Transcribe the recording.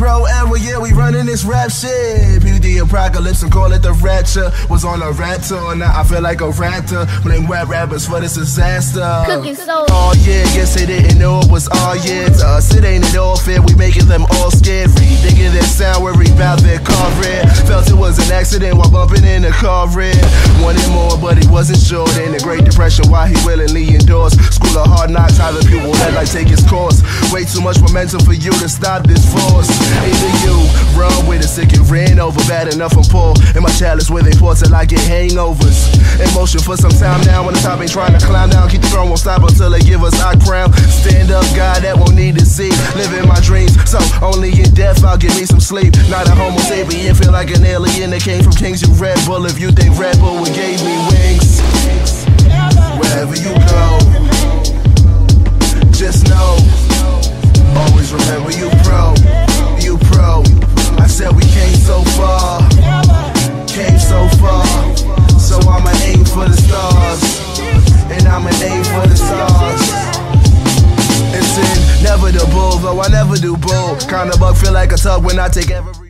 Pro era, yeah, we running this rap shit. PD apocalypse and call it the rapture. Was on a rat tour, now I feel like a raptor. Blame rap rappers for this disaster. Cooking soul. Oh yeah, guess they didn't know it was all yeah. To us, it ain't at all fair. We making them all scared. Digging their sound, worried about their car red. Felt it was an accident while bumping in the car red. Wanted more, but wasn't. In the Great Depression, why he willingly endorsed. School of hard knocks, how the pupil let like take his course. Way too much momentum for you to stop this force. Either you run with it, sick and ran over. Bad enough I'm poor. In my chalice where they pour till I get hangovers. In motion for some time now. When the top ain't trying to climb down, keep the throne won't stop until they give us our crown. Stand up, God, that won't need to see. Living my dreams, so only in death I'll give me some sleep. Not a homo sapien, feel like an alien that came from Kings. You Red Bull if you think Red Bull inevitable, though I never do bull. Kinda bug feel like a tug when I take every.